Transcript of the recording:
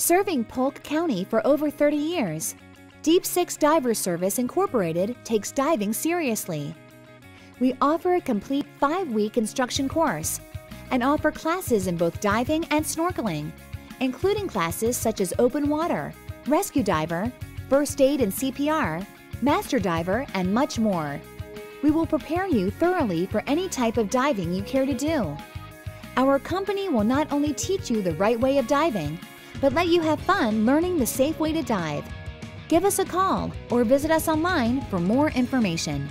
Serving Polk County for over 30 years, Deep Six Diver Service Incorporated takes diving seriously. We offer a complete five week instruction course and offer classes in both diving and snorkeling, including classes such as open water, rescue diver, first aid and CPR, master diver, and much more. We will prepare you thoroughly for any type of diving you care to do. Our company will not only teach you the right way of diving, but let you have fun learning the safe way to dive. Give us a call or visit us online for more information.